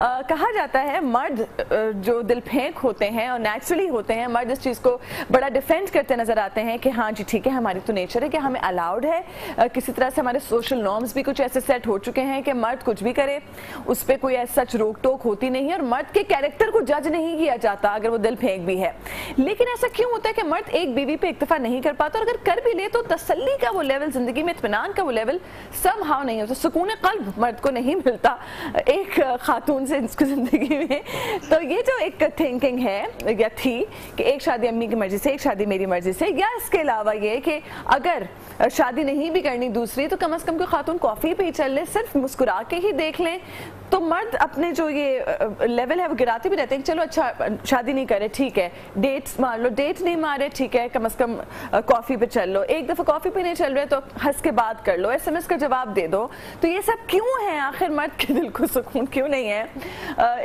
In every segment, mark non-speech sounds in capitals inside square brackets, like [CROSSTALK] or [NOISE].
Uh, कहा जाता है मर्द जो दिल फेंक होते हैं और नेचुरली होते हैं मर्द इस चीज़ को बड़ा डिफेंड करते नज़र आते हैं कि हाँ जी ठीक है हमारी तो नेचर है कि हमें अलाउड है। uh, किसी तरह से हमारे सोशल नॉर्म्स भी कुछ ऐसे सेट हो चुके हैं कि मर्द कुछ भी करे उस पर कोई ऐसा सच रोक टोक होती नहीं है और मर्द के कैरेक्टर को जज नहीं किया जाता अगर वो दिल फेंक भी है। लेकिन ऐसा क्यों होता है कि मर्द एक बीवी पे इतफा नहीं कर पाता और अगर कर भी ले तो तसली का वो लेवल ज़िंदगी में इतमान का वो लेवल हाव नहीं होता सुकून कल्ब मर्द को नहीं मिलता। एक खातून से इसकी ज़िंदगी में। तो ये जो एक थिंकिंग है, या थी कि एक शादी अम्मी की मर्ज़ी से, एक शादी मेरी मर्ज़ी से, या इसके अलावा ये कि अगर शादी नहीं भी करनी दूसरी तो कम अज़ कम कोई खातून कॉफ़ी पे चल ले, सिर्फ़ मुस्कुरा के ही देख लें। तो मर्द अपने जो ये लेवल है, वो गिराते भी रहते हैं चलो अच्छा शादी नहीं करे, ठीक है। डेट्स मार लो डेट नहीं मारे, ठीक है, कम अज़ कम कॉफ़ी पे चल लो। एक दफ़ा कॉफ़ी पे नहीं चल रहे तो हंस के बात कर लो एसएमएस का जवाब दे दो। तो ये सब क्यों है आखिर मर्द के दिल को सुकून? क्यों नहीं है?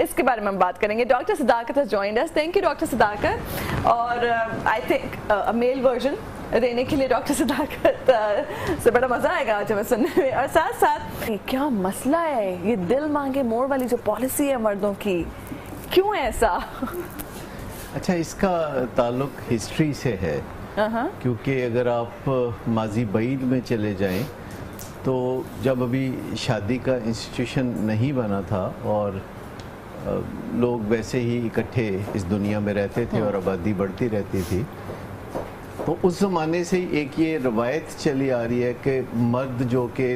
इसके बारे में हम बात करेंगे। Doctor Sadaqat has joined us thank you doctor Sadaqat और I think a male version देने के लिए डॉक्टर सदाकत [LAUGHS] से बड़ा मज़ा आएगा आज हमें सुनने में। और साथ साथ क्या मसला है? ये दिल मांगे मोड़ वाली जो पॉलिसी है मर्दों की क्यों ऐसा? अच्छा इसका ताल्लुक हिस्ट्री से है। क्योंकि अगर आप माजी बईद में चले जाएँ तो जब अभी शादी का इंस्टीट्यूशन नहीं बना था और लोग वैसे ही इकट्ठे इस दुनिया में रहते थे और आबादी बढ़ती रहती थी तो उस ज़माने से ही एक ये रवायत चली आ रही है कि मर्द जो के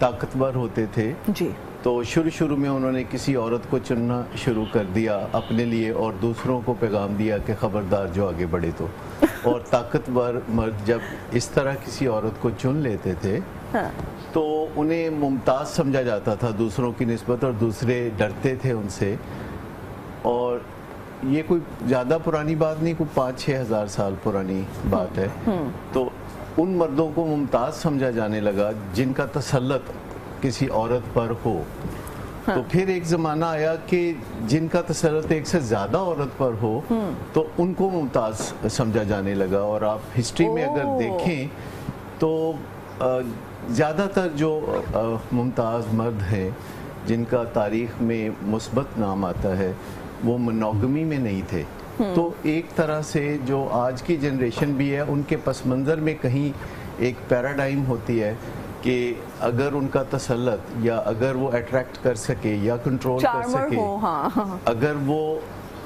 ताकतवर होते थे जी। तो शुरू शुरू में उन्होंने किसी औरत को चुनना शुरू कर दिया अपने लिए और दूसरों को पैगाम दिया कि ख़बरदार जो आगे बढ़े तो। [LAUGHS] और ताकतवर मर्द जब इस तरह किसी औरत को चुन लेते थे हाँ। तो उन्हें मुमताज़ समझा जाता था दूसरों की नस्बत और दूसरे डरते थे उनसे और ये कोई ज़्यादा पुरानी बात नहीं कोई पाँच छः हज़ार साल पुरानी बात है हम्म। तो उन मर्दों को मुमताज़ समझा जाने लगा जिनका तसलत किसी औरत पर हो हाँ। तो फिर एक ज़माना आया कि जिनका तसलत एक से ज़्यादा औरत पर हो हम्म। तो उनको मुमताज़ समझा जाने लगा और आप हिस्ट्री में अगर देखें तो ज़्यादातर जो मुमताज़ मर्द हैं जिनका तारीख में मुस्बत नाम आता है वो मनोगमी में नहीं थे हम्म। तो एक तरह से जो आज की जनरेशन भी है उनके पस मंज़र में कहीं एक पैराडाइम होती है कि अगर उनका तसलत या अगर वो अट्रैक्ट कर सके या कंट्रोल कर सके हाँ। अगर वो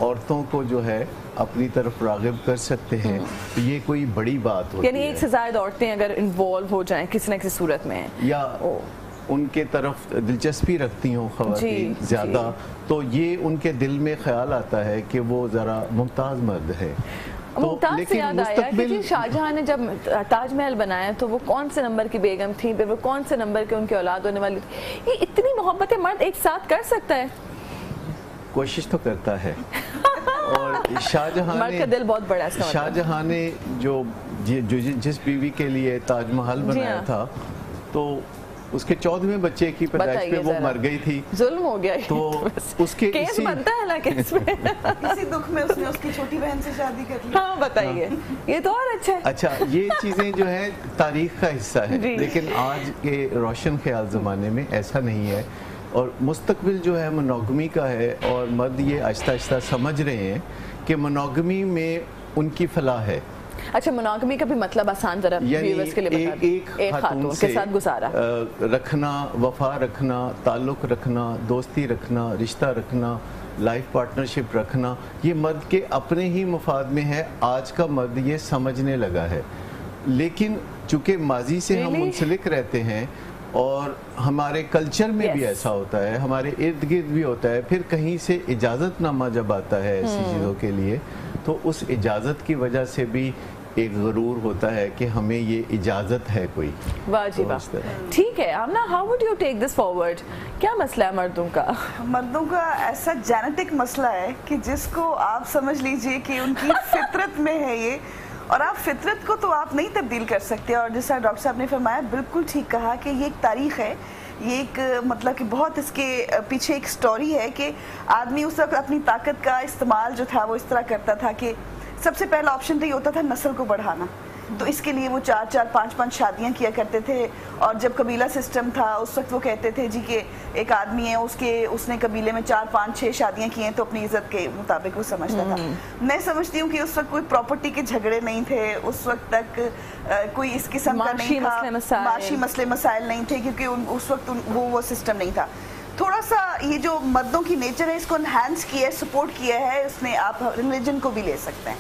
औरतों को जो है अपनी तरफ़ रागिब कर सकते हैं। तो ये कोई बड़ी बात होती यानी एक से ज़्यादा औरतें अगर इन्वॉल्व हो जाएँ किसी न किसी सूरत में। या उनके तरफ़ दिलचस्पी रखती हूँ खवतिन ज़्यादा तो ये उनके दिल में ख्याल आता है कि वो ज़रा मुमताज़ मर्द है। तो मुमताज़ से याद आया कि शाहजहां ने जब ताजमहल बनाया तो वो कौन से नंबर की बेगम थी फिर वो कौन से नंबर के उनकी औलाद होने वाली थी? ये इतनी मोहब्बत मर्द एक साथ कर सकता है। कोशिश तो करता है। और शाहजहां ने दिल बहुत बड़ा है मतलब। शाहजहां ने जो, जो जिस बीवी के लिए ताजमहल बनाया हाँ। था तो उसके चौदहवें बच्चे की पैदाइश पे वो मर गई थी। जुल्म हो गया तो उसके केस इसी... बनता है ना केस में इसी दुख में उसने उसकी छोटी बहन से शादी कर ली। हाँ बताइए। हाँ। ये तो और अच्छा है। अच्छा ये चीज़ें जो है तारीख का हिस्सा है। लेकिन आज के रोशन ख्याल जमाने में ऐसा नहीं है। और मुस्तकबिल जो है मनोगमी का है और मर्द ये आहिस्ता आहिस्ता समझ रहे हैं कि मनोगमी में उनकी फलाह है। अच्छा मोनोगमी का भी मतलब आसान जरा व्यूअर्स के लिए बता एक, एक, एक खातून के साथ गुजारा। रखना वफा रखना ताल्लुक रखना दोस्ती रखना रिश्ता रखना लाइफ पार्टनरशिप रखना ये मर्द के अपने ही मफाद में है। आज का मर्द ये समझने लगा है। लेकिन चूँकि माजी से हम मुंसलिक रहते हैं और हमारे कल्चर में yes. भी ऐसा होता है हमारे इर्द गिर्द भी होता है फिर कहीं से इजाज़तनामा जब आता है ऐसी hmm. चीज़ों के लिए तो उस इजाज़त की वजह से भी एक ज़रूर होता है कि हमें ये इजाज़त है कोई। वाह जी वाह। ठीक है Amna how would you take this forward क्या मसला है मर्दों का? मर्दों का ऐसा जेनेटिक मसला है कि जिसको आप समझ लीजिए कि उनकी [LAUGHS] फितरत में है ये और आप फितरत को तो आप नहीं तब्दील कर सकते। और जैसा डॉक्टर साहब ने फरमाया, बिल्कुल ठीक कहा कि ये एक तारीख है। ये एक मतलब कि बहुत इसके पीछे एक स्टोरी है कि आदमी उस वक्त अपनी ताकत का इस्तेमाल जो था, वो इस तरह करता था कि सबसे पहला ऑप्शन तो ये होता था नस्ल को बढ़ाना। तो इसके लिए वो चार चार पाँच पाँच शादियाँ किया करते थे। और जब कबीला सिस्टम था उस वक्त वो कहते थे जी कि एक आदमी है उसके उसने कबीले में चार पाँच छह शादियाँ की हैं तो अपनी इज़्ज़त के मुताबिक वो समझता था। हम्म। मैं समझती हूँ कि उस वक्त कोई प्रॉपर्टी के झगड़े नहीं थे। उस वक्त तक कोई इस किस्म का नहीं था। माशी मसले मसाइल नहीं थे क्योंकि उस वक्त वो वो सिस्टम नहीं था। थोड़ा सा ये जो मर्दों की नेचर है इसको एनहांस किया है सपोर्ट किया है उसने आप रिलीजन को भी ले सकते हैं।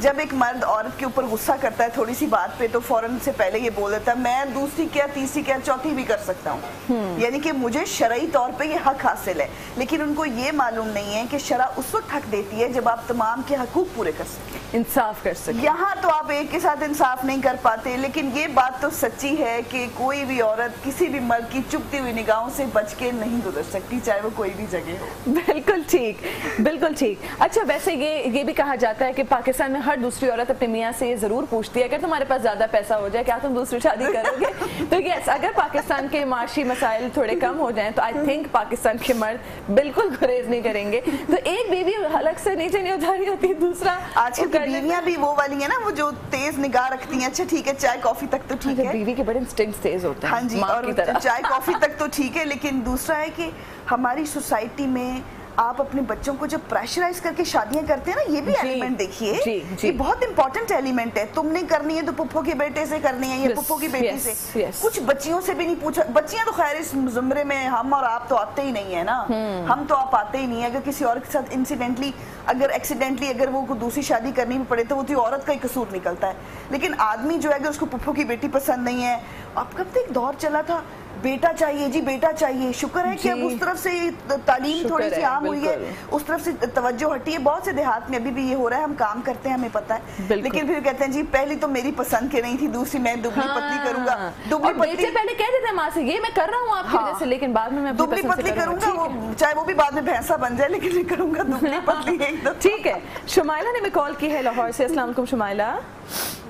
जब एक मर्द औरत के ऊपर गुस्सा करता है थोड़ी सी बात पे तो फ़ौरन से पहले ये बोल देता है मैं दूसरी क्या तीसरी क्या चौथी भी कर सकता हूँ। यानी कि मुझे शरई तौर पे ये हक हासिल है। लेकिन उनको ये मालूम नहीं है कि शरा उस वक्त हक देती है जब आप तमाम के हकूक पूरे कर सकें। इंसाफ कर सके। यहाँ तो आप एक के साथ इंसाफ नहीं कर पाते लेकिन ये बात तो सच्ची है कि कोई भी औरत किसी भी मर्द की चुपती हुई निगाहों से बच के नहीं गुजर सकती चाहे वो कोई भी जगह हो। बिल्कुल ठीक बिल्कुल ठीक। अच्छा वैसे ये ये भी कहा जाता है कि पाकिस्तान में हर दूसरी औरत अपने मियाँ से ये ज़रूर पूछती है अगर तुम्हारे पास ज़्यादा पैसा हो जाए क्या तुम दूसरी शादी करोगे? [LAUGHS] तो यस अगर पाकिस्तान के माशी मसाइल थोड़े कम हो जाए तो आई थिंक पाकिस्तान के मर्द बिल्कुल गुरेज नहीं करेंगे। तो एक बीवी हलक से नीचे नहीं उधारी होती दूसरा आज की। बीवियाँ भी वो वाली है ना वो जो तेज निगाह रखती हैं अच्छा ठीक है चाय कॉफ़ी तक तो ठीक अच्छा, है। बीवी के बड़े इंस्टिंक्ट तेज होते हैं हाँ जी और चाय कॉफ़ी तक तो ठीक है लेकिन दूसरा है कि हमारी सोसाइटी में आप अपने बच्चों को जब प्रेशराइज करके शादियाँ करते हैं ना ये भी एलिमेंट देखिए। जी, जी। ये बहुत इंपॉर्टेंट एलिमेंट है। तुमने करनी है तो पुप्पो के बेटे से करनी है या पुप्पो की बेटी से। कुछ बच्चियों से भी नहीं पूछा। बच्चियाँ तो खैर इस जुमरे में हम और आप तो आते ही नहीं है ना। हम्म। हम तो आप आते ही नहीं है। अगर किसी और के साथ इंसिडेंटली अगर एक्सीडेंटली अगर वो दूसरी शादी करनी भी पड़े तो वो तो औरत का ही कसूर निकलता है। लेकिन आदमी जो है अगर उसको पुप्पो की बेटी पसंद नहीं है। अब कब तक दौर चला था? बेटा चाहिए जी बेटा चाहिए। शुक्र है कि अब उस तरफ़ से तालीम थोड़ी सी आम हुई है। उस तरफ़ से तवज्जो हटी है बहुत से देहात में अभी भी ये हो रहा है हम काम करते हैं हमें पता है। लेकिन फिर कहते हैं जी पहली तो मेरी पसंद की नहीं थी दूसरी मैं दुबली पतली करूँगा। हाँ। दुबली पतली पहले कह देते माँ से ये मैं कर रहा हूँ आपकी हाँ। वजह से लेकिन बाद में मैं दुबली पतली करूँगा। है। वो चाहे वो भी बाद में भैंसा बन जाए लेकिन मैं करूँगा दुबली [LAUGHS] पतली एकदम। ठीक है। शुमाइला ने मैं कॉल की है लाहौर से। वालेकुम शुमाइला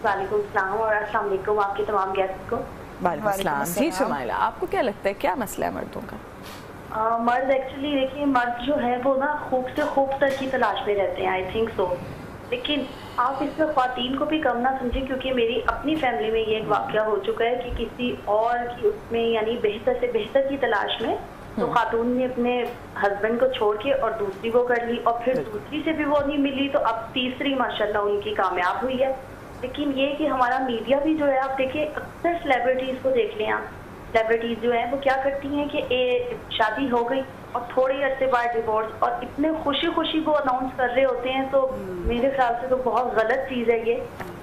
वालेकुम सलाम और अस्सलाम वालेकुम आपके तमाम गेस्ट को। वालेकुम जी। आपको क्या लगता है क्या मसला है मर्दों का? अ, मर्द एक्चुअली देखिए मर्द जो है वो ना खूब से खूब तर की तलाश में रहते हैं आई थिंक सो लेकिन आप इसमें खातन को भी कम ना समझें क्योंकि मेरी अपनी फैमिली में ये एक वाक्य हो चुका है कि किसी और की उसमें यानी बेहतर से बेहतर की तलाश में तो खातून ने अपने हस्बैंड को छोड़ के और दूसरी को कर ली और फिर दूसरी से भी वो नहीं मिली तो अब तीसरी माशाल्लाह उनकी कामयाब हुई है। लेकिन ये कि हमारा मीडिया भी जो है आप देखिए अक्सर सेलिब्रिटीज को देख लें आप। सेलिब्रिटीज जो है वो क्या करती हैं कि ए, शादी हो गई और थोड़े अरसे बाद डिवोर्स और इतने खुशी खुशी को अनाउंस कर रहे होते हैं तो मेरे ख्याल से तो बहुत गलत चीज़ है ये।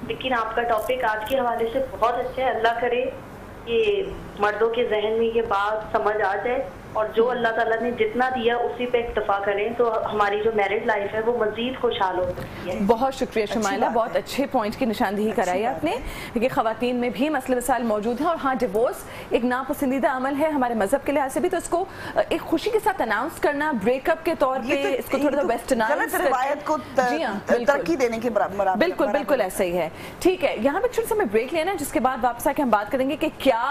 लेकिन आपका टॉपिक आज के हवाले से बहुत अच्छा है। अल्लाह करे कि मर्दों के जहन में ये बात समझ आ जाए। और जो अल्लाह ताला ने जितना दिया उसी पे इक्तफा करें तो हमारी जो मैरिड लाइफ है वो मजीद खुशहाल हो सकती है। बहुत शुक्रिया शुमाइला बहुत अच्छे पॉइंट की निशानदेही कराई आपने। कि खातन में भी मसले मसाइल मौजूद हैं और हाँ डिवोर्स एक नापसंदीदा अमल है हमारे मज़हब के लिहाज से भी तो इसको एक खुशी के साथ अनाउंस करना ब्रेकअप के तौर पर तो- इसको थोड़ा सा तो वेस्टर्नाइज रिवायत को जी हाँ बिल्कुल। तरक्की देने के बराबर बिल्कुल बिल्कुल ऐसा ही है। ठीक है यहाँ पे छोटे सा मैं ब्रेक लेना जिसके बाद वापस आके हम बात करेंगे कि क्या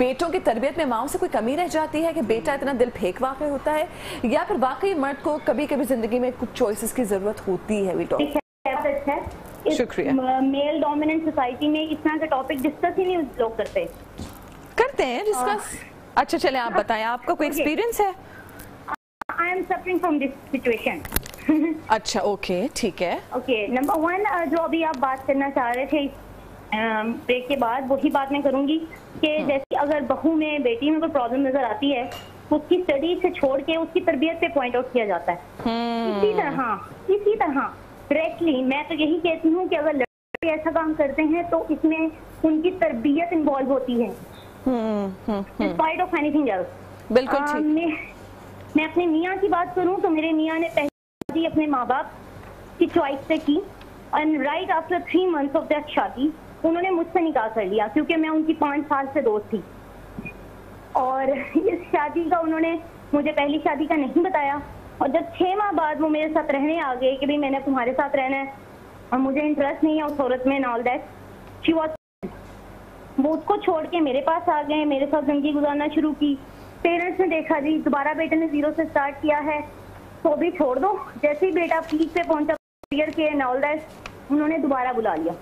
बेटों की तरबियत में माओ से कोई कमी रह जाती है? कि बेटा इतना दिल फेंक वाक़ होता है या फिर वाकई मर्द को कभी कभी ज़िंदगी में कुछ चॉइसेस की ज़रूरत होती है है है? शुक्रिया। मेल डोमिनेंट सोसाइटी में तरह का टॉपिक डिस्कस ही नहीं लोग करते करते हैं डिस्कस अच्छा चले आप बताएँ आपका कोई Okay. एक्सपीरियंस है? I am suffering from this situation अच्छा ओके ठीक है। ओके नंबर वन जो अभी आप बात करना चाह रहे थे ब्रेक के बाद वही बात मैं करूँगी कि जैसे अगर बहू में बेटी में कोई प्रॉब्लम नज़र आती है उसकी स्टडी से छोड़ के उसकी तरबियत पे पॉइंट आउट किया जाता है। इसी तरह इसी तरह डायरेक्टली मैं तो यही कहती हूँ कि अगर लड़के ऐसा काम करते हैं तो इसमें उनकी तरबियत इन्वॉल्व होती है। Hmm hmm despite of anything else बिल्कुल आ, ठीक। मैं मैं अपने मियाँ की बात करूँ तो मेरे मियाँ ने पहली अपने माँ बाप की चॉइस से की। And right after three months of that शादी उन्होंने मुझसे निकाह कर लिया, क्योंकि मैं उनकी पाँच साल से दोस्त थी। और इस शादी का उन्होंने मुझे पहली शादी का नहीं बताया। और जब छह माह बाद वो मेरे साथ रहने आ गए कि भाई मैंने तुम्हारे साथ रहना है और मुझे इंटरेस्ट नहीं है उस औरत में ऑल दैट शी वॉज़ वो उसको छोड़ के मेरे पास आ गए, मेरे साथ ज़िंदगी गुजारना शुरू की। पेरेंट्स ने देखा, जी, दोबारा बेटे ने ज़ीरो से स्टार्ट किया है तो अभी छोड़ दो। जैसे ही बेटा पीक पे पहुँचा करियर के ऑल दैट उन्होंने दोबारा बुला लिया।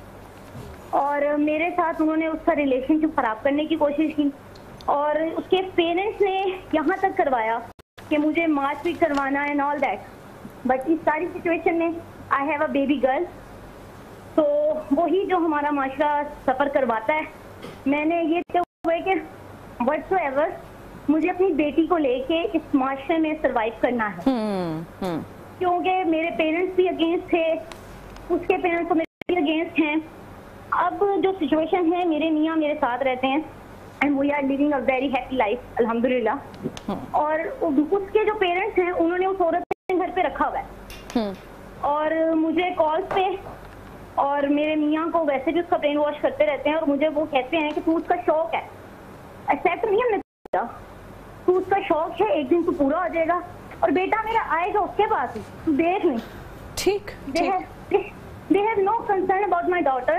और मेरे साथ उन्होंने उसका रिलेशनशिप खराब करने की कोशिश की। और उसके पेरेंट्स ने यहाँ तक करवाया कि मुझे मार्च भी करवाना एंड ऑल दैट बट इस सारी सिचुएशन में I have a baby girl तो वही जो हमारा माशरा सफ़र करवाता है। मैंने ये तो हुआ है कि वट एवर मुझे अपनी बेटी को लेके इस माशरे में सरवाइव करना है। हम्म हम्म। क्योंकि मेरे पेरेंट्स भी अगेंस्ट थे उसके पेरेंट्स तो मेरे भी अगेंस्ट हैं। अब जो सिचुएशन है मेरे मियाँ मेरे साथ रहते हैं and we are living a very happy life अल्हम्दुलिल्लाह। और उसके जो पेरेंट्स हैं उन्होंने उस औरत को घर पे रखा हुआ है। हम्म। और मुझे कॉल पे और मेरे मियाँ को वैसे भी उसका ब्रेन वॉश करते रहते हैं और मुझे वो कहते हैं कि तू उसका शौक है। एक्सेप्ट नहीं हमने तू उसका शौक है एक दिन तू पूरा हो जाएगा। और बेटा मेरा आएगा उसके पास ही तू देख नहीं ठीक ठीक। Have no concern about my daughter.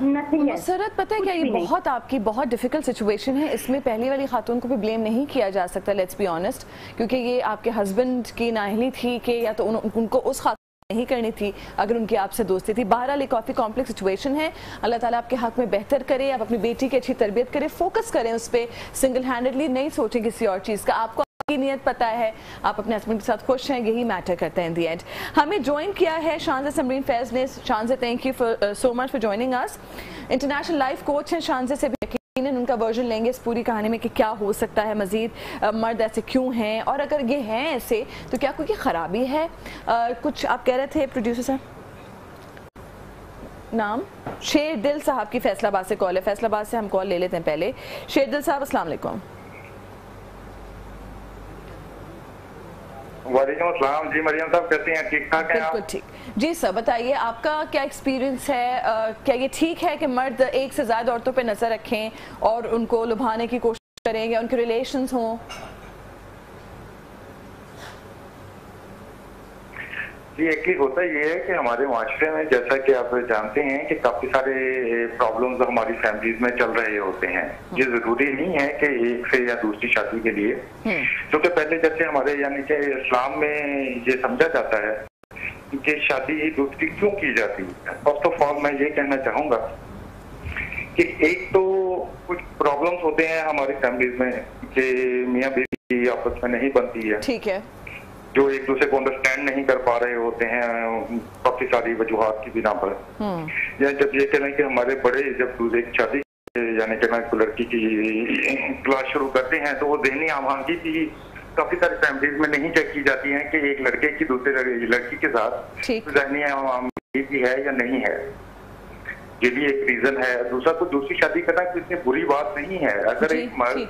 Nothing Musarrat पता है क्या? ये बहुत आपकी बहुत डिफ़िकल्ट सिचुएशन है। इसमें पहली वाली खातून को भी ब्लेम नहीं किया जा सकता लेट्स बी ऑनेस्ट क्योंकि ये आपके हस्बैंड की नाहली थी कि या तो उन, उनको उस खातून नहीं करनी थी अगर उनकी आपसे दोस्ती थी। बहरहाल एक काफ़ी कॉम्प्लेक्स सिचुएशन है। अल्लाह ताला आपके हक में बेहतर करे आप अपनी बेटी की अच्छी तरबियत करें फोकस करें उस पर सिंगल हैंडेडली नहीं सोचें किसी और चीज़ का। आपको की नीयत पता है। आप अपने हस्बैंड के साथ खुश हैं यही मैटर करता है इन दी एंड हमें ज्वाइन किया है शानजा समरीन फैज ने। Shanza thank you so much for joining us international life coach हैं शानजा से भी। उनका वर्जन लेंगे इस पूरी कहानी में कि क्या हो सकता है मजीद मर्द ऐसे क्यों हैं? और अगर ये हैं ऐसे तो क्या कोई खराबी है? अ, कुछ आप कह रहे थे प्रोड्यूसर साहब नाम? शेर दिल साहब की फैसलाबाद से कॉल है। फैसलाबाद से हम कॉल ले लेते हैं पहले। शेर दिल साहब अस्सलाम अस्सलाम जी मरियम साहब कहते हैं ठीक ठाक बिल्कुल ठीक। जी सर बताइए आपका क्या एक्सपीरियंस है? आ, क्या ये ठीक है कि मर्द एक से ज़्यादा औरतों पे नज़र रखें और उनको लुभाने की कोशिश करें या उनके रिलेशंस हों? जी एक ही होता ये है कि हमारे माशरे में जैसा कि आप जानते हैं कि काफ़ी सारे प्रॉब्लम्स हमारी फैमिलीज़ में चल रहे होते हैं। ये ज़रूरी नहीं है कि एक से या दूसरी शादी के लिए। क्योंकि पहले जैसे हमारे यानी कि इस्लाम में ये समझा जाता है कि शादी दूसरी क्यों की जाती है? फ़र्स्ट ऑफ़ ऑल मैं ये कहना चाहूँगा कि एक तो कुछ प्रॉब्लम्स होते हैं हमारी फैमिलीज़ में कि मियाँ बीवी आपस में नहीं बनती है। ठीक है। जो एक दूसरे को अंडरस्टैंड नहीं कर पा रहे होते हैं काफ़ी सारी वजूहत की बिना पर। या जब ये कहें कि हमारे बड़े जब एक शादी यानी कहना लड़की की क्लास शुरू करते हैं तो वो जहनी आवांगी की काफ़ी सारी फैमिलीज़ में नहीं चेक की जाती है कि एक लड़के की दूसरे लड़की के साथ जहनी आवांगी की है या नहीं है। ये भी एक रीजन है। दूसरा कोई दूसरी शादी करना कोई इतनी बुरी बात नहीं है। अगर एक मर्द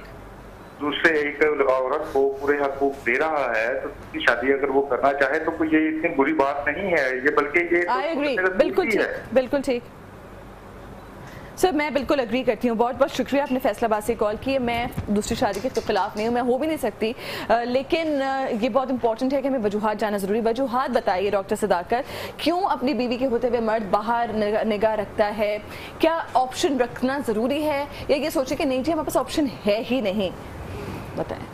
दूसरे एक औरत को पूरे हकूक दे रहा है तो उसकी शादी अगर वो करना चाहे तो कोई ये इतनी बुरी बात नहीं है। ये बल्कि ये तो बिल्कुल ठीक। बिल्कुल ठीक। सर मैं बिल्कुल अग्री करती हूँ। बहुत बहुत शुक्रिया आपने फैसलाबाद से कॉल की मैं दूसरी शादी के तो खिलाफ नहीं हूँ। मैं हो भी नहीं सकती। अ, लेकिन अ, ये बहुत इंपॉर्टेंट है कि हमें वजूहत जाना ज़रूरी वजूहत बताइए डॉक्टर सदाकर क्यों अपनी बीवी के होते हुए मर्द बाहर निगाह रखता है? क्या ऑप्शन रखना ज़रूरी है? या ये सोचे कि नहीं जी हमारे पास ऑप्शन है ही नहीं। बताएँ।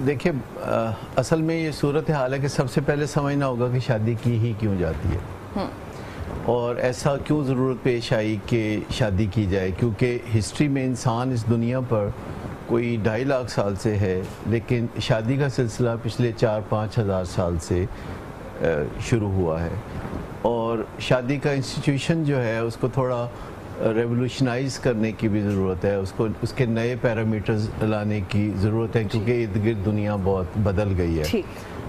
देखिए असल में ये सूरत हाल है कि सबसे पहले समझना होगा कि शादी की ही क्यों जाती है। और ऐसा क्यों ज़रूरत पेश आई कि शादी की जाए? क्योंकि हिस्ट्री में इंसान इस दुनिया पर कोई ढाई लाख साल से है लेकिन शादी का सिलसिला पिछले चार पाँच हज़ार साल से शुरू हुआ है। और शादी का इंस्टीट्यूशन जो है उसको थोड़ा रेवोल्यूशनाइज करने की भी ज़रूरत है। उसको उसके नए पैरामीटर्स लाने की ज़रूरत है क्योंकि इर्द गिर्द दुनिया बहुत बदल गई है।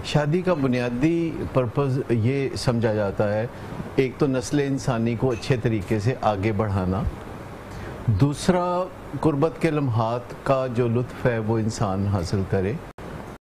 शादी का बुनियादी पर्पज़ ये समझा जाता है एक तो नस्ल इंसानी को अच्छे तरीके से आगे बढ़ाना दूसरा गुर्बत के लम्हात का जो लुत्फ़ है वो इंसान हासिल करे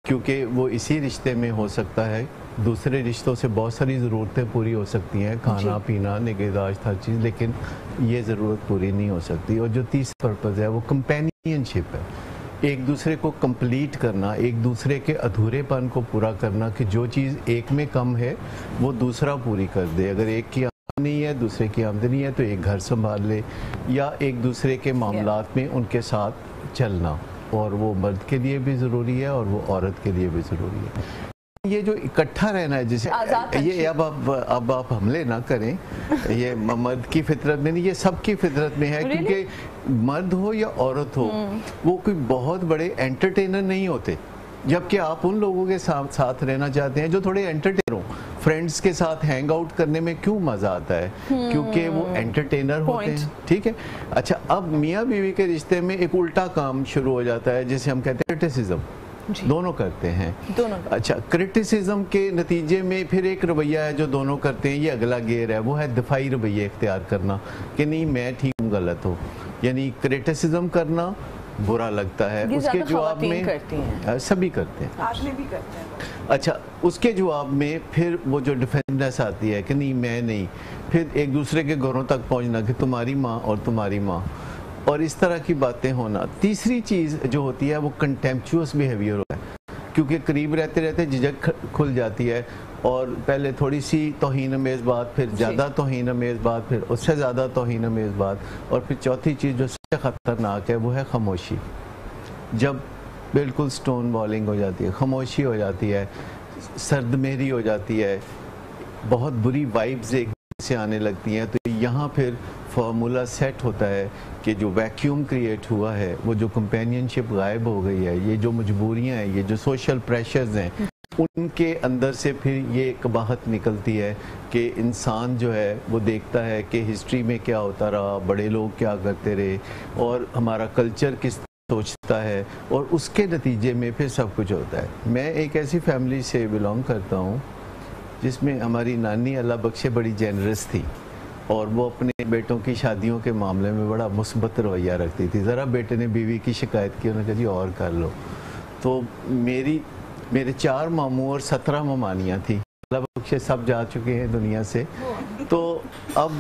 क्योंकि वो इसी रिश्ते में हो सकता है। दूसरे रिश्तों से बहुत सारी ज़रूरतें पूरी हो सकती हैं खाना पीना निगहदाश्त हर चीज़ लेकिन ये ज़रूरत पूरी नहीं हो सकती। और जो तीसरा पर्पज़ है वो कंपेनियनशिप है। एक दूसरे को कंप्लीट करना एक दूसरे के अधूरेपन को पूरा करना कि जो चीज़ एक में कम है वो दूसरा पूरी कर दे। अगर एक की आमदनी है दूसरे की आमदनी है तो एक घर संभाल ले या एक दूसरे के मामलात में उनके साथ चलना। और वो मर्द के लिए भी ज़रूरी है और वो औरत के लिए भी ज़रूरी है। ये जो इकट्ठा रहना है जैसे ये अब अब अब आप हमले ना करें ये मर्द की फितरत में नहीं ये सबकी फितरत में है Really? क्योंकि मर्द हो या औरत हो वो कोई बहुत बड़े एंटरटेनर नहीं होते। जबकि आप उन लोगों के साथ साथ रहना चाहते हैं जो थोड़े एंटरटेनर हो। फ्रेंड्स के साथ हैंग आउट करने में क्यों मज़ा आता है? क्योंकि वो एंटरटेनर होते हैं ठीक है? अच्छा अब मियाँ बीवी के रिश्ते में एक उल्टा काम शुरू हो जाता है जिसे हम कहते हैं क्रिटिसिज्म। दोनों करते हैं। दोनों अच्छा क्रिटिसिज्म के नतीजे में फिर एक रवैया है जो दोनों करते हैं ये अगला गेयर है वो है दफाई रवैया इख्तियार करना कि नहीं मैं ठीक हूँ गलत हो। यानी क्रिटिसिज्म करना बुरा लगता है उसके जवाब में करती हैं। सभी करते हैं। आदमी भी करते हैं। अच्छा उसके जवाब में फिर वो जो डिफेंडनेस आती है कि नहीं मैं नहीं फिर एक दूसरे के घरों तक पहुँचना कि तुम्हारी माँ और तुम्हारी माँ। और इस तरह की बातें होना। तीसरी चीज़ जो होती है वो कंटेम्पचुअस बिहेवियर होता है। क्योंकि करीब रहते रहते झिझक खुल जाती है और पहले थोड़ी सी तोहन अमेज़ बात फिर ज़्यादा तोहन अमेज़ बात फिर उससे ज़्यादा तोहन अमेज़ बात और फिर चौथी चीज़ जो सबसे ख़तरनाक है वो है खामोशी। जब बिल्कुल स्टोन बॉलिंग हो जाती है खामोशी हो जाती है सर्द सर्दमेरी हो जाती है बहुत बुरी वाइब्स एक से आने लगती हैं तो यहाँ फिर फार्मूला सेट होता है कि जो वैक्यूम क्रिएट हुआ है, वो जो कंपेनियनशिप गायब हो गई है, ये जो मजबूरियाँ हैं, ये जो सोशल प्रेशर्स हैं, उनके अंदर से फिर ये कबाहत निकलती है कि इंसान जो है, वो देखता है कि हिस्ट्री में क्या होता रहा, बड़े लोग क्या करते रहे, और हमारा कल्चर किस सोचता है, और उसके नतीजे में फिर सब कुछ होता है। मैं एक ऐसी फैमिली से बिलोंग करता हूँ, जिसमें हमारी नानी अल्लाह बख्शे बड़ी जेनरस थी। और वो अपने बेटों की शादियों के मामले में बड़ा मुस्बत रवैया रखती थी। ज़रा बेटे ने बीवी की शिकायत की उन्होंने कहा जी और कर लो। तो मेरी मेरे चार मामू और सत्रह ममानियाँ थी। बख्शे सब जा चुके हैं दुनिया से। तो अब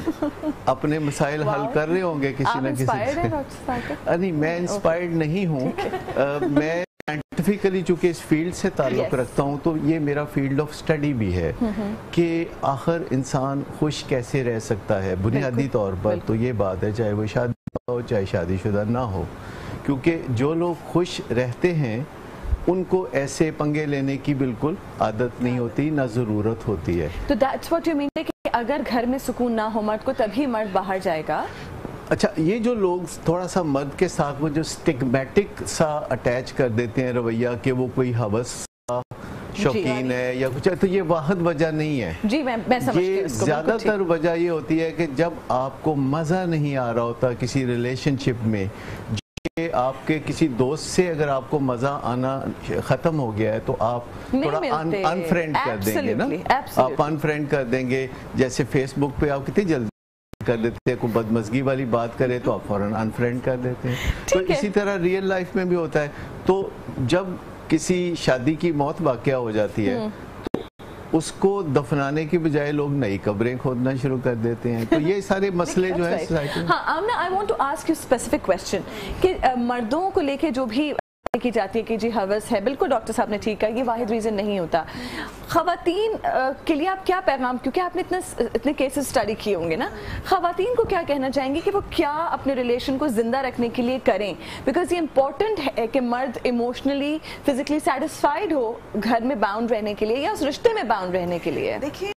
अपने मसाइल हल कर रहे होंगे किसी न किसी से। नहीं मैं इंस्पायर्ड नहीं हूँ। मैं साइंटिफिकली चूँकि इस फ़ील्ड से ताल्लुक Yes. रखता हूँ तो ये मेरा फ़ील्ड ऑफ़ स्टडी भी है कि आखिर इंसान खुश कैसे रह सकता है? बुनियादी तौर पर तो ये बात है चाहे वो शादी हो चाहे शादीशुदा ना हो। क्योंकि जो लोग खुश रहते हैं उनको ऐसे पंगे लेने की बिल्कुल आदत नहीं होती ना ज़रूरत होती है। तो दैट्स व्हाट यू मीन कि अगर घर में सुकून ना हो मर्द को तभी मर्द बाहर जाएगा। अच्छा ये जो लोग थोड़ा सा मर्द के साथ वो जो स्टिग्मेटिक सा अटैच कर देते हैं रवैया कि वो कोई हवस शौकीन है या कुछ है तो ये वाहद वजह नहीं है। जी मैं मैं समझती हूँ ये ज़्यादातर वजह ये होती है कि जब आपको मज़ा नहीं आ रहा होता किसी रिलेशनशिप में आपके किसी दोस्त से अगर आपको मज़ा आना खत्म हो गया है तो आप थोड़ा अनफ्रेंड कर देंगे ना. आप अनफ्रेंड कर देंगे जैसे फेसबुक पे आप कितनी जल्दी कर देते हैं कोई बदमजगी वाली बात करे तो आप फ़ौरन अनफ्रेंड कर देते हैं। तो है। इसी तरह रियल लाइफ में भी होता है। तो जब किसी शादी की मौत वाकया हो जाती है तो उसको दफनाने की बजाय लोग नई कब्रें खोदना शुरू कर देते हैं। तो ये सारे [LAUGHS] मसले जो है सोसाइटी हाँ I want to ask you specific question कि मर्दों को लेके जो भी की जाती है कि जी हवस है। बिल्कुल, डॉक्टर साहब ने ठीक कहा, ये वाहिद रीज़न नहीं होता। खातन के लिए आप क्या पैगाम, क्योंकि आपने इतने इतने केसेस स्टडी किए होंगे ना खातन को क्या कहना चाहेंगे कि वो क्या अपने रिलेशन को ज़िंदा रखने के लिए करें? बिकॉज़ ये इंपॉर्टेंट है कि मर्द इमोशनली फिजिकली सेटिस्फाइड हो घर में बाउंड रहने के लिए या उस रिश्ते में बाउंड रहने के लिए? देखिए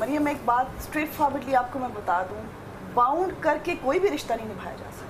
मरियम, एक बात स्ट्रेट फॉरवर्डली आपको मैं बता दूँ बाउंड करके कोई भी रिश्ता नहीं निभाया जा सकता।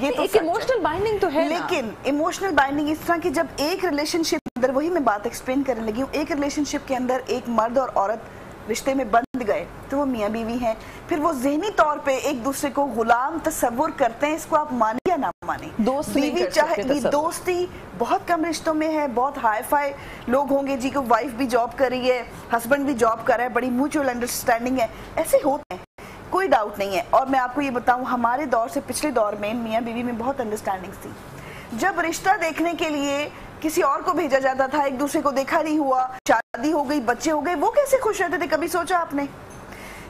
ये तो एक इमोशनल बाइंडिंग तो है लेकिन इमोशनल बाइंडिंग इस तरह की जब एक रिलेशनशिप अंदर वही मैं बात एक्सप्लेन करने लगी हूँ एक रिलेशनशिप के अंदर एक मर्द और औरत रिश्ते में बंद गए तो वो मियाँ बीवी हैं। फिर वो जहनी तौर पे एक दूसरे को गुलाम तस्वुर करते हैं इसको आप माने या ना माने? दोस्त बीवी चाहे ये दोस्ती बहुत कम रिश्तों में है बहुत हाई फाई लोग होंगे जी को वाइफ भी जॉब कर रही है हस्बैंड भी जॉब कर रहा है बड़ी म्यूचुअल अंडरस्टैंडिंग है। ऐसे होते हैं। कोई डाउट नहीं है। और मैं आपको ये बताऊँ, हमारे दौर से पिछले दौर में मियाँ बीवी में बहुत अंडरस्टैंडिंग थी। जब रिश्ता देखने के लिए किसी और को भेजा जाता था, एक दूसरे को देखा नहीं हुआ, शादी हो गई, बच्चे हो गए, वो कैसे खुश रहते थे, कभी सोचा आपने?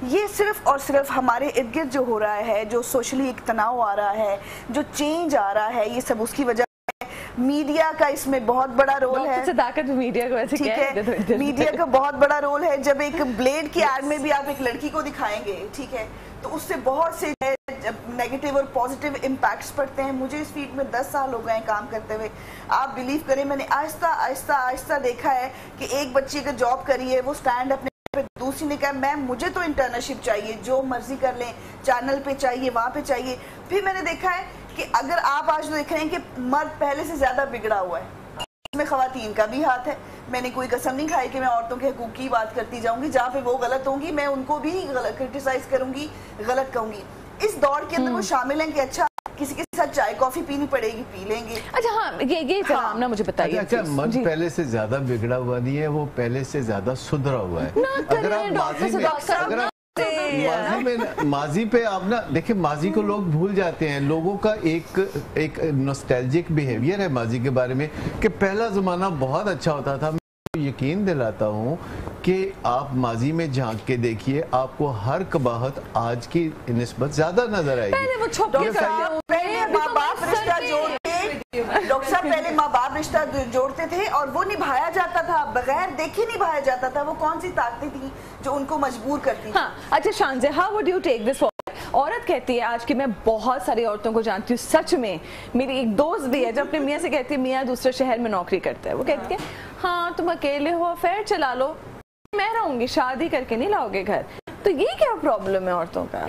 ये सिर्फ़ और सिर्फ़ हमारे इर्द गिर्द जो हो रहा है, जो सोशली एक तनाव आ रहा है, जो चेंज आ रहा है, ये सब उसकी वजह मीडिया का इसमें बहुत बड़ा रोल है। सदाकत मीडिया को ऐसे ठीक है। मीडिया का बहुत बड़ा रोल है। जब एक ब्लेड की एड में भी आप एक लड़की को दिखाएँगे ठीक है तो उससे बहुत से नेगेटिव और पॉजिटिव इम्पैक्ट्स पड़ते हैं। मुझे इस फ़ील्ड में 10 साल हो गए हैं काम करते हुए। आप बिलीव करें मैंने आहिस्ता आहिस्ता आहिस्ता देखा है कि एक बच्ची का जॉब करी है वो स्टैंड अपने पे दूसरी ने कहा मैम मुझे तो इंटर्नशिप चाहिए जो मर्ज़ी कर लें चैनल पे चाहिए वहाँ पे चाहिए। फिर मैंने देखा है कि अगर आप आज देख रहे हैं कि मर्द पहले से ज़्यादा बिगड़ा हुआ है इसमें खातन का भी हाथ है। मैंने कोई कसम नहीं खाई कि मैं औरतों के हकूक की बात करती जाऊँगी जहाँ पे वो गलत होंगी मैं उनको भी क्रिटिसाइज करूँगी गलत कहूँगी। इस दौर के अंदर वो हम्म। शामिल हैं कि अच्छा किसी के साथ चाय कॉफ़ी पीनी पड़ेगी पी लेंगे। अच्छा हाँ ये ये हाँ, ना मुझे बताइए अच्छा, अच्छा मर्द पहले से ज़्यादा बिगड़ा हुआ नहीं है वो पहले से ज़्यादा सुधरा हुआ है। अगर आप माजी में अगर आप माजी में माजी पे आप ना देखिए माजी को लोग भूल जाते हैं। लोगों का एक एक नोस्टैल्जिक बिहेवियर है माजी के बारे में कि पहला जमाना बहुत अच्छा होता था। मैं यकीन दिलाता हूँ कि आप माजी में झाँक के देखिए आपको हर कबाहत आज की नस्बत ज़्यादा नज़र आएगी। डॉक्टर साहब पहले माँ बाप रिश्ता जोड़ते थे और वो निभाया जाता था बगैर देखे निभाया जाता था। वो कौन सी ताकतें थी जो उनको मजबूर करती हाँ अच्छा Shanza how would you take this औरत कहती है आज की मैं बहुत सारी औरतों को जानती हूँ सच में। मेरी एक दोस्त भी है जो अपने मियाँ से कहती है मियाँ दूसरे शहर में नौकरी करता है। वो कहती है हाँ तुम अकेले हो अफेयर चला लो। मैं रहूँगी शादी करके नहीं लाओगे घर? तो ये क्या प्रॉब्लम है औरतों का?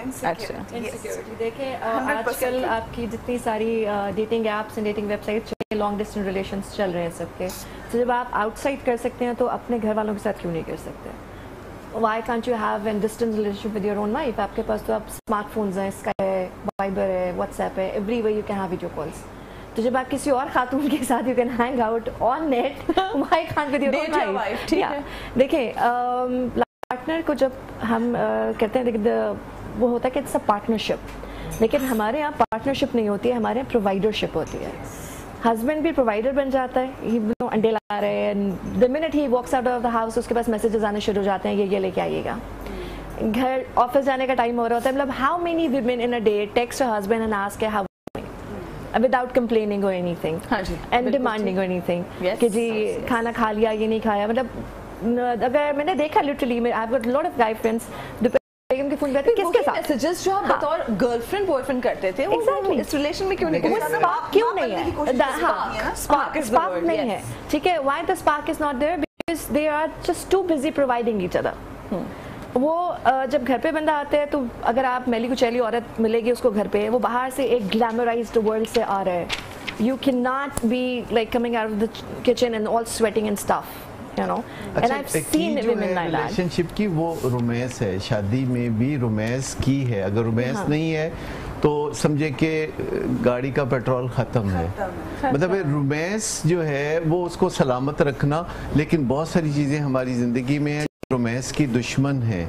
अच्छा देखें आजकल आपकी जितनी सारी dating apps and dating websites long distance relations चल रहे हैं सबके। तो जब आप आउटसाइड कर सकते हैं तो अपने घर वालों के साथ क्यों नहीं कर सकते? Why can't you have an distance relationship with your own wife आपके पास तो आप स्मार्टफोन्स हैं स्काई है वाइबर है व्हाट्सएप है every way you can have video calls तो जब आप किसी और खातून के साथ you can hang out on net why can't with your own wife ठीक है। देखें पार्टनर को जब हम कहते हैं वो होता है कि इट्स अ पार्टनरशिप लेकिन हमारे यहाँ पार्टनरशिप नहीं होती है हमारे यहाँ प्रोवाइडरशिप होती है. हस्बैंड भी प्रोवाइडर बन जाता है. अंडे ला रहे हैं. The minute he walks out of the house उसके पास मैसेजेस आने शुरू हो जाते हैं ये ये लेके आइएगा. घर ऑफ़िस जाने का टाइम हो रहा होता है. मतलब how many women in a day text husband and ask how without complaining और एनीथिंग एंड डिमांडिंग और एनीथिंग कि जी yes, yes. खाना खा लिया ये नहीं खाया. मतलब अगर मैंने देखा literally I got lot of guy friends के फ़ोन करते किसके साथ? मैसेजेस जो आप हाँ। बतौर गर्लफ्रेंड बॉयफ्रेंड करते थे exactly. इस रिलेशन में क्यों नहीं वो स्पार्क क्यों नहीं है? स्पार्क स्पार्क नहीं है। ठीक है why the spark is not there because they are just too busy providing each other वो जब घर पे बंदा आते हैं तो अगर आप मेली कुचैली औरत मिलेगी उसको घर पे वो बाहर से एक ग्लैमराइज्ड वर्ल्ड से आ रहा है। You can not be like coming out of the kitchen and all sweating and stuff you know अच्छा, and I've seen women like that. Relationship की वो रोमांस है शादी में भी रोमांस की है। अगर रोमांस हाँ. नहीं है तो समझे कि गाड़ी का पेट्रोल ख़त्म है। मतलब रोमांस जो है वो उसको सलामत रखना लेकिन बहुत सारी चीज़ें हमारी ज़िंदगी में रोमांस की दुश्मन है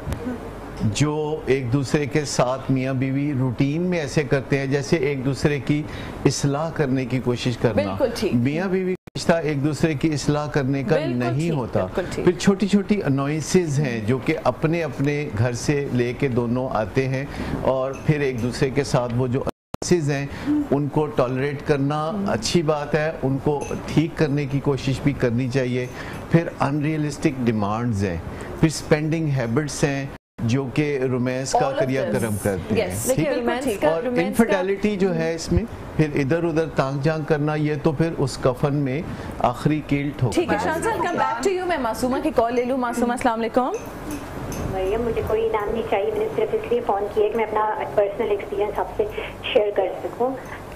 जो एक दूसरे के साथ मियाँ बीवी रूटीन में ऐसे करते हैं जैसे एक दूसरे की इसलाह करने की कोशिश करना। मियाँ बीवी रिश्ता एक दूसरे की इसलाह करने का नहीं होता। फिर छोटी छोटी अनोइसेज हैं जो कि अपने अपने घर से लेके दोनों आते हैं और फिर एक दूसरे के साथ वो जो हैं उनको टॉलरेट करना अच्छी बात है उनको ठीक करने की कोशिश भी करनी चाहिए। फिर अनरियलिस्टिक डिमांड्स हैं फिर स्पेंडिंग हैबिट्स हैं। जो कि रोमांस का क्रियाक्रम करते हैं। ठीक। है और इनफर्टेलिटी जो है इसमें फिर इधर उधर तांग जांग करना ये तो फिर उस कफन में आखिरी कील ठोक ठीक है कम बैक टू यू मैं मासूमा की कॉल ले लूँ। मासूमा अस्सलाम वालेकुम भैया मुझे कोई नाम नहीं चाहिए। मैंने सिर्फ़ इसलिए फ़ोन किया कि मैं अपना पर्सनल एक्सपीरियंस आपसे शेयर कर सकूँ।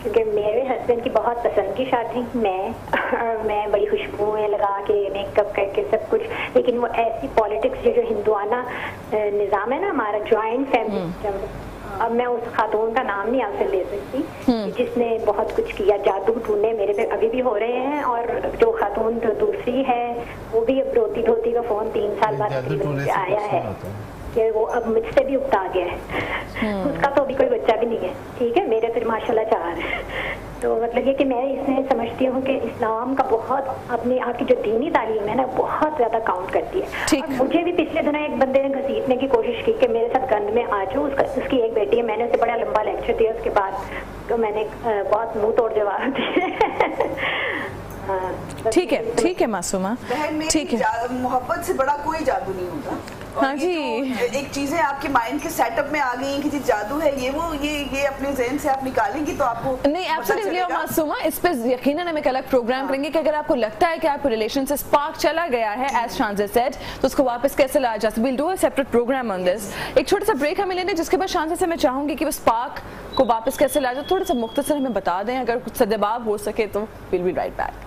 क्योंकि मेरे हस्बैंड की बहुत पसंद की शादी। मैं मैं बड़ी खुशबुएँ लगा के मेकअप करके सब कुछ। लेकिन वो ऐसी पॉलिटिक्स जो जो हिंदुआना निज़ाम है ना हमारा ज्वाइंट फैमिली सिस्टम अब मैं उस खातून का नाम नहीं आपसे ले सकती हम्म। जिसने बहुत कुछ किया जादू टूने मेरे पे अभी भी हो रहे हैं और जो खातून दूसरी है वो भी अब रोती धोती का फ़ोन तीन साल बाद आया है। कि वो अब मुझसे भी उगता आ गया है। उसका तो अभी कोई बच्चा भी नहीं है ठीक है? मेरे फिर माशाल्लाह चार है। तो मतलब ये कि मैं इसमें समझती हूँ कि इस्लाम का बहुत अपनी आपकी जो दीनी तालीम है ना बहुत ज़्यादा काउंट करती है। ठीक। और मुझे भी पिछले दिनों एक बंदे ने घसीटने की कोशिश की कि मेरे साथ गंद में आ जाओ उसका उसकी एक बेटी है मैंने उसे बड़ा लंबा लेक्चर दिया उसके बाद तो मैंने बहुत मुँह तोड़ जवाब [LAUGHS] दिए। हाँ, ठीक है ठीक है मासूमा ठीक है। मोहब्बत से बड़ा कोई जादू नहीं होता। और हाँ जी। एक चीज़ें आपके माइंड के सेटअप में आ गई हैं कि जादू है ये वो ये ये अपने जहन से आप निकालेंगी तो आपको नहीं एब्सोल्युटली मासूमा इस पे यकीनन हम एक अलग प्रोग्राम करेंगे कि अगर आपको लगता है कि आपको रिलेशन से स्पार्क चला गया है एज शांजा सेड तो उसको वापस कैसे लाया जा सकता will do a separate program on this एक छोटा सा ब्रेक हमें लेने जिसके बाद शांजा से मैं चाहूँगी कि वो स्पार्क को वापस कैसे लाया जाए थोड़ा सा मुख्तसर हमें बता दें अगर कुछ सदबाब हो सके तो will be right back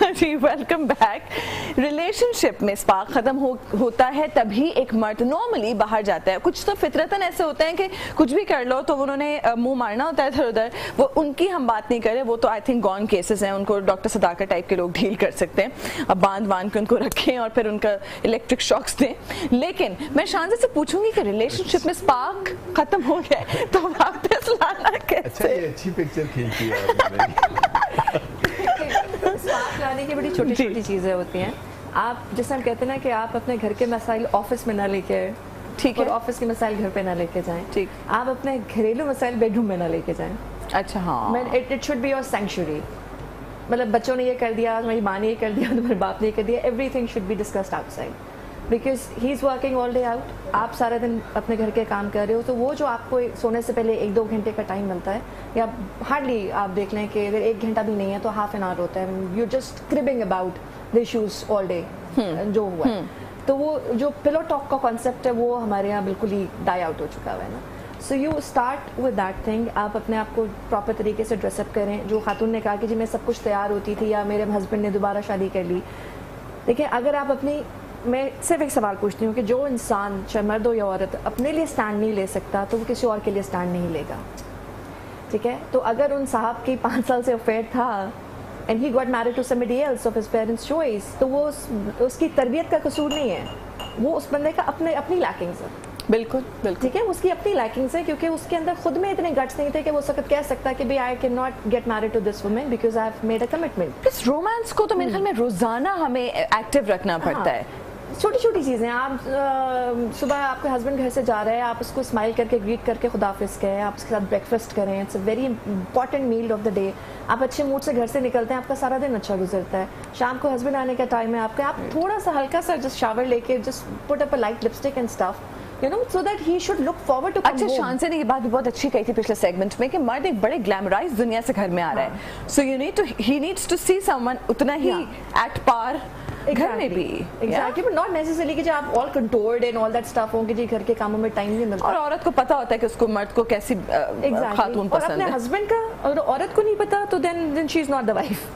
[LAUGHS] ji welcome back relationship में स्पार्क खत्म हो, होता है तभी एक मर्द नॉर्मली बाहर जाता है। कुछ तो फितरतन ऐसे होते हैं कि कुछ भी कर लो तो उन्होंने मुँह मारना होता है इधर उधर। वो उनकी हम बात नहीं करें वो तो आई थिंक गॉन केसेस हैं। उनको डॉक्टर सदाकर टाइप के लोग डील कर सकते हैं। अब बाँध बाँध के उनको रखें और फिर उनका इलेक्ट्रिक शॉक्स दें। लेकिन मैं शांति से पूछूँगी कि रिलेशनशिप में स्पार्क खत्म हो गया तो वापस लाना अच्छा कैसे? ये अच्छी पिक्चर खींची है [LAUGHS] लाने की बड़ी छोटी छोटी चीज़ें होती हैं। आप जैसे हम कहते हैं ना कि आप अपने घर के मसाइल ऑफ़िस में ना लेके आए। ठीक है। ऑफ़िस के मसाइल घर पे ना लेके जाएँ। ठीक। आप अपने घरेलू मसाइल बेडरूम में ना लेके जाएँ। अच्छा हाँ। It it should be your century मतलब बच्चों ने ये कर दिया मेरी माँ ने ये कर दिया [LAUGHS] मेरे बाप ने ये कर दिया everything should be discussed outside because he is working all day out आप सारा दिन अपने घर के काम कर रहे हो तो वो जो आपको सोने से पहले एक दो घंटे का टाइम मिलता है या हार्डली आप देख लें कि अगर एक घंटा भी नहीं है तो हाफ़ एन आवर होता है। You just cribbing about the issues all day जो हुआ है। तो वो जो पिलो टॉक का कॉन्सेप्ट है वो हमारे यहाँ बिल्कुल ही डाई आउट हो चुका हुआ है ना। So you start with that thing आप अपने आप को प्रॉपर तरीके से ड्रेसअप करें। जो खातून ने कहा कि जी मैं सब कुछ तैयार होती थी या मेरे हस्बैंड ने दोबारा शादी कर ली। देखिए अगर आप अपनी मैं सिर्फ़ एक सवाल पूछती हूँ कि जो इंसान चाहे मर्द हो या औरत अपने लिए स्टैंड नहीं ले सकता तो वो किसी और के लिए स्टैंड नहीं लेगा। ठीक है? तो अगर उन साहब की [LAUGHS] पाँच साल से अफेयर था and he got married to somebody else of his parents choice तो वो उस, उसकी तरबियत का कसूर नहीं है। वो उस बंदे का अपने अपनी लैकिंग्स है। बिल्कुल बिल्कुल। ठीक है? उसकी अपनी लैकिंग्स है क्योंकि उसके अंदर खुद में इतने गट्स नहीं थे कि वो उस वक्त कह सकता कि भाई I can not get married to this women because I have made a commitment इस रोमांस को तो मेरे ख्याल में रोज़ाना हमें एक्टिव रखना पड़ता है। छोटी छोटी चीज़ें आप सुबह आपके हस्बैंड घर से जा रहे हैं आप उसको स्माइल करके ग्रीट करके खुदाफिज कहें आप उसके साथ ब्रेकफास्ट करें it's a very important meal of the day आप अच्छे मूड से घर से निकलते हैं आपका सारा दिन अच्छा गुजरता है। शाम को हस्बैंड आने का टाइम है आपका। आप थोड़ा सा हल्का सा जस्ट शावर लेके just put up a light lipstick and stuff you know so that he should look forward to अच्छा शांति ने ये बात भी बहुत अच्छी कही थी पिछले सेगमेंट में कि मर्द एक बड़े ग्लैमराइज दुनिया से घर में आ रहा है। So you need to he needs to see someone उतना ही एट पार घर में भी एग्जैक्टली बट नॉट नेसेसरली कि जो आप all controlled and all that stuff हो कि जी घर के कामों में टाइम नहीं मिलता। और औरत को पता होता है कि उसको मर्द को कैसी अ, Exactly. खातून और पसंद अपने है। हस्बैंड का और औरत को नहीं पता तो then then she is not the wife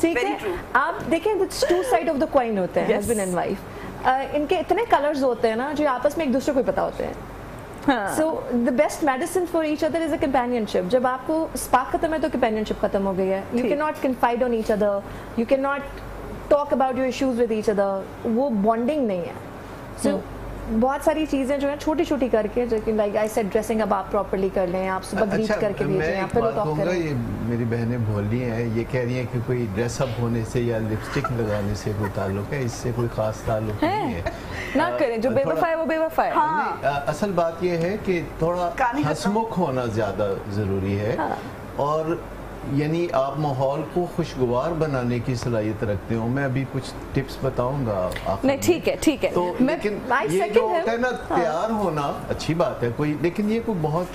ठीक है? आप देखें two side of the coin होते हैं हस्बैंड एंड वाइफ इनके इतने कलर्स होते हैं ना जो आपस में एक दूसरे को पता होते हैं। हाँ। So the best medicine for each other is a companionship जब आपको स्पार्क खत्म है तो कंपेनियनशिप खत्म हो गई है। You can not confide on each other you can not talk about your issues with each other वो बॉन्डिंग नहीं है। सो बहुत सारी चीज़ें जो है छोटी छोटी करके जो कि लाइक आई सेड ड्रेसिंग अब आप प्रॉपर्ली कर लें आप सुबह ग्रीट करके भेजें आप बात टॉक करें। ये मेरी बहनें बोल रही हैं ये कह रही हैं कि कोई ड्रेसअप होने से या लिपस्टिक लगाने से कोई ताल्लुक है इससे कोई खास ताल्लुक नहीं है। ना करें जो बेवफा है वो बेवफा है। नहीं, असल बात यह है कि थोड़ा। हंसमुख होना ज़्यादा ज़रूरी है। और यानी आप माहौल को खुशगवार बनाने की सलाहियत रखते हो मैं अभी कुछ टिप्स बताऊँगा आप नहीं ठीक है ठीक है। तो मैं लेकिन ये जो होता है ना तैयार होना अच्छी बात है कोई लेकिन ये कोई बहुत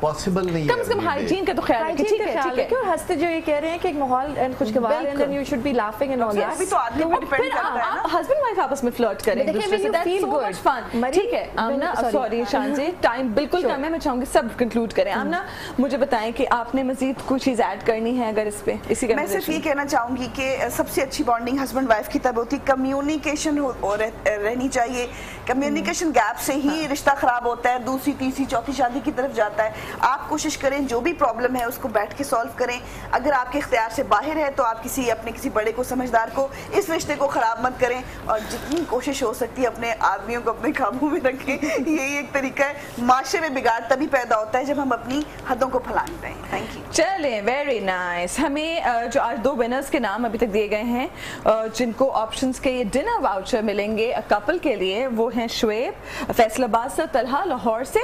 पॉसिबल नहीं कम से कम हाइजीन का तो ख्याल रखें। ठीक है ठीक है। और हँसते जो ये कह रहे हैं कि एक माहौल and खुशगवार and then you should be laughing and all अभी तो आदमी पे डिपेंड करता है आप ना। हस्बैंड वाइफ आपस में फ्लर्ट करें। दूसरे से good. much fun मरी- ठीक है आमना. सॉरी शांजी टाइम बिल्कुल कम है मैं चाहूँगी सब कंक्लूड करें। आमना मुझे बताएँ कि आपने मजीद कुछ चीज़ ऐड करनी है अगर इस पे इसी मैं सिर्फ़ ये कहना चाहूँगी कि सबसे अच्छी बॉन्डिंग हस्बैंड वाइफ की तब होती कम्युनिकेशन हो, हो रहनी चाहिए। कम्युनिकेशन गैप से ही। रिश्ता खराब होता है दूसरी तीसरी चौथी शादी की तरफ़ जाता है। आप कोशिश करें, जो भी प्रॉब्लम है उसको बैठ के सॉल्व करें। अगर आपके इख्तियार से बाहर है तो आप किसी, अपने किसी बड़े को, समझदार को, इस रिश्ते को ख़राब मत करें और जितनी कोशिश हो सकती है, अपने आदमियों को अपने काबू में रखें। [LAUGHS] यही एक तरीका है। माशरे में बिगाड़ तभी पैदा होता है जब हम अपनी हदों को फैलाते हैं। थैंक यू चलें वेरी नाइस हमें जो आज दो विनर्स के नाम अभी तक दिए गए हैं जिनको ऑप्शन के ये डिनर वाउचर मिलेंगे कपल के लिए, वो हैं शुएब फैसलाबाद से तलहा, लाहौर से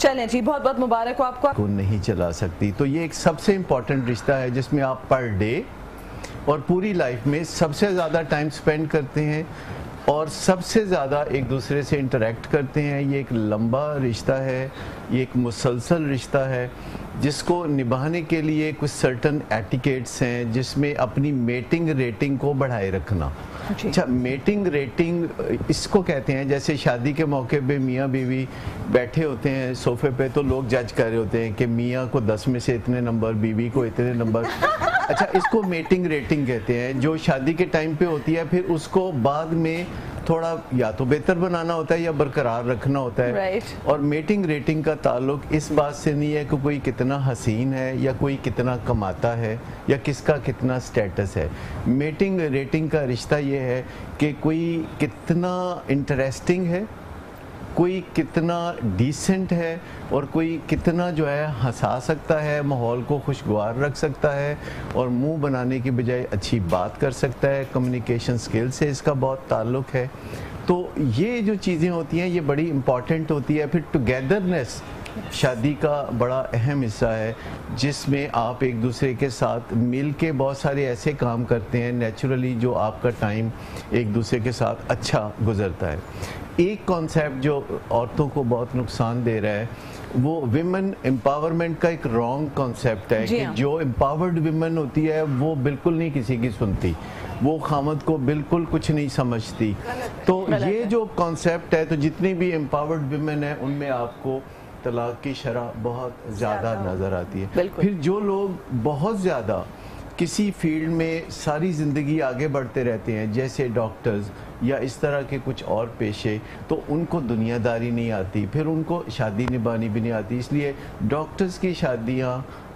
चलें जी, बहुत बहुत मुबारक हो आपको। को नहीं चला सकती। तो ये एक सबसे इम्पोर्टेंट रिश्ता है जिसमें आप पर डे और पूरी लाइफ में सबसे ज़्यादा टाइम स्पेंड करते हैं और सबसे ज़्यादा एक दूसरे से इंटरेक्ट करते हैं। ये एक लंबा रिश्ता है, ये एक मुसलसल रिश्ता है। जिसको निभाने के लिए कुछ सर्टन एटिकेट्स हैं जिसमें अपनी मेटिंग रेटिंग को बढ़ाए रखना। अच्छा मेटिंग रेटिंग इसको कहते हैं जैसे शादी के मौके पे मियाँ बीवी बैठे होते हैं सोफे पे तो लोग जज कर रहे होते हैं कि मियाँ को दस में से इतने नंबर बीवी को इतने नंबर अच्छा इसको मेटिंग रेटिंग कहते हैं। जो शादी के टाइम पे होती है फिर उसको बाद में थोड़ा या तो बेहतर बनाना होता है या बरकरार रखना होता है right. और मेटिंग रेटिंग का ताल्लुक इस बात से नहीं है कि कोई कितना हसीन है या कोई कितना कमाता है या किसका कितना स्टेटस है मेटिंग रेटिंग का रिश्ता ये है कि कोई कितना इंटरेस्टिंग है कोई कितना डिसेंट है और कोई कितना जो है हंसा सकता है, माहौल को खुशगवार रख सकता है और मुँह बनाने की बजाय अच्छी बात कर सकता है कम्युनिकेशन स्किल से इसका बहुत ताल्लुक है। तो ये जो चीज़ें होती हैं, ये बड़ी इंपॉर्टेंट होती है। फिर टुगेदरनेस शादी का बड़ा अहम हिस्सा है जिसमें आप एक दूसरे के साथ मिल के बहुत सारे ऐसे काम करते हैं नेचुरली जो आपका टाइम एक दूसरे के साथ अच्छा गुजरता है। एक कॉन्सेप्ट जो औरतों को बहुत नुकसान दे रहा है वो विमेन एम्पावरमेंट का एक रॉन्ग कॉन्सेप्ट है कि हाँ। जो एम्पावर्ड विमेन होती है वो बिल्कुल नहीं किसी की सुनती। वो खामद को बिल्कुल कुछ नहीं समझती। तो ये जो कॉन्सेप्ट है तो जितनी भी एम्पावर्ड विमेन है उनमें आपको तलाक की शरह बहुत ज़्यादा नज़र आती है। फिर जो लोग बहुत ज़्यादा किसी फ़ील्ड में सारी ज़िंदगी आगे बढ़ते रहते हैं जैसे डॉक्टर्स या इस तरह के कुछ और पेशे तो उनको दुनियादारी नहीं आती फिर उनको शादी निभानी भी नहीं आती। इसलिए डॉक्टर्स की शादियाँ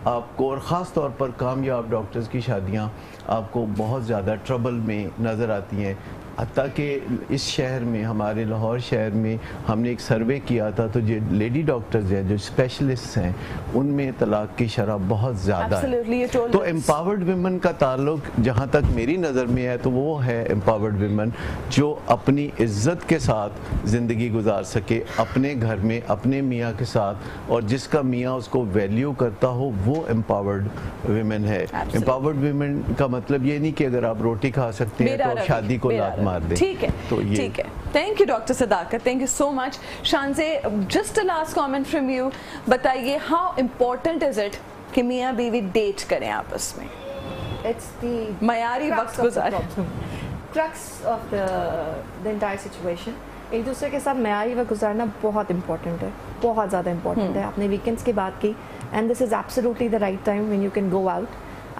आपको और ख़ास तौर पर कामयाब डॉक्टर्स की शादियाँ आपको बहुत ज़्यादा ट्रबल में नज़र आती हैं। हती कि इस शहर में हमारे लाहौर शहर में हमने एक सर्वे किया था तो जो लेडी डॉक्टर्स हैं जो स्पेशलिस्ट हैं उनमें तलाक की शरह बहुत ज़्यादा है। तो एम्पावर्ड वुमेन का ताल्लुक जहाँ तक मेरी नज़र में है तो वो है एम्पावर्ड वुमेन जो अपनी इज़्ज़त के साथ ज़िंदगी गुजार सके अपने घर में अपने मियाँ के साथ और जिसका मियाँ उसको वैल्यू करता हो वो एम्पावर्ड वुमेन है। एम्पावर्ड वुमेन का मतलब ये नहीं कि अगर आप रोटी खा सकते हैं तो शादी को लात मार दे। ठीक है तो ये ठीक है। Thank you doctor Sadaqat thank you so much शानजे just a last comment from you बताइए हाउ इम्पोर्टेंट इज़ इट कि मियाँ बीवी डेट करें आपस में? इट्स द मयारी वक्त गुजार। Crux of the entire situation एक दूसरे के साथ मयारी वक्त गुजारना बहुत इंपॉर्टेंट है बहुत ज़्यादा इंपॉर्टेंट है। आपने वीकेंड्स की बात की and this is absolutely the right time when you can go out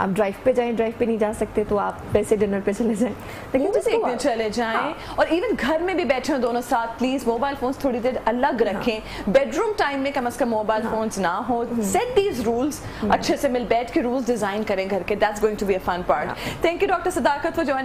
आप ड्राइव पे जाएँ ड्राइव पे नहीं जा सकते तो आप वैसे डिनर पे चले जाएँ। लेकिन जैसे एक दिन चले जाएँ हाँ। और इवन घर में भी बैठे हो दोनों साथ प्लीज़ मोबाइल फोन्स थोड़ी देर अलग हाँ। रखें। बेडरूम टाइम में कम अज कम मोबाइल फ़ोन फोन्स ना हो। सेट दीज रूल्स अच्छे से मिल बैठ के रूल्स डिज़ाइन करें घर के। That's going to be a fun part thank you doctor Sadaqat for joining